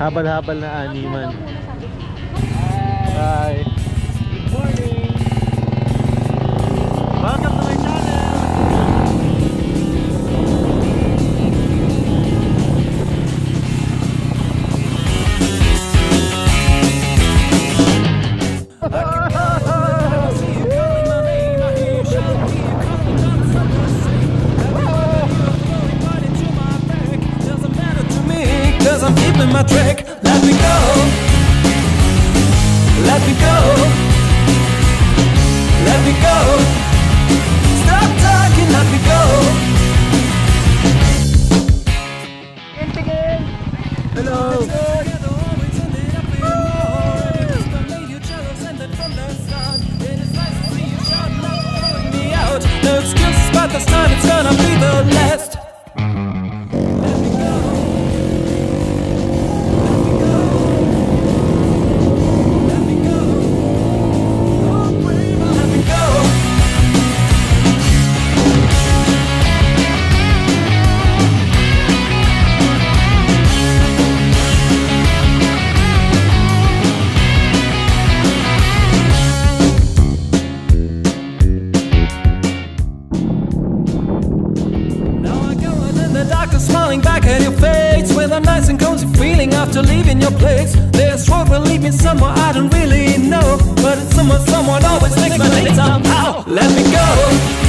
Habal-habal na animan. Ano I'm keeping my track. Let me go. Let me go. Let me go. Stop talking, let me go. Hello! No excuses, but this time and smiling back at your face with a nice and cozy feeling after leaving your place. There's road will lead me somewhere I don't really know, but it's somewhere someone always makes my name somehow. Let me go.